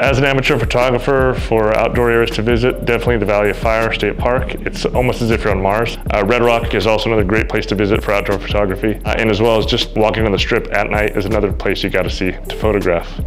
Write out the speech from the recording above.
As an amateur photographer for outdoor areas to visit, definitely the Valley of Fire State Park. It's almost as if you're on Mars. Uh, Red Rock is also another great place to visit for outdoor photography. Uh, and as well as just walking on the strip at night is another place you got to see to photograph.